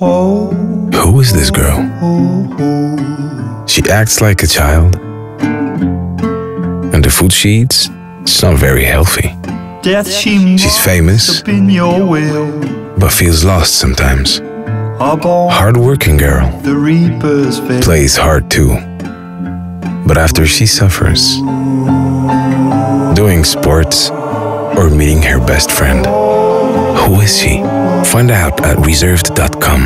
Who is this girl? She acts like a child. And the food she eats, it's not very healthy. She's famous, but feels lost sometimes. Hard-working girl. Plays hard too. But after she suffers, doing sports or meeting her best friend, who is she? Find out at reserved.com.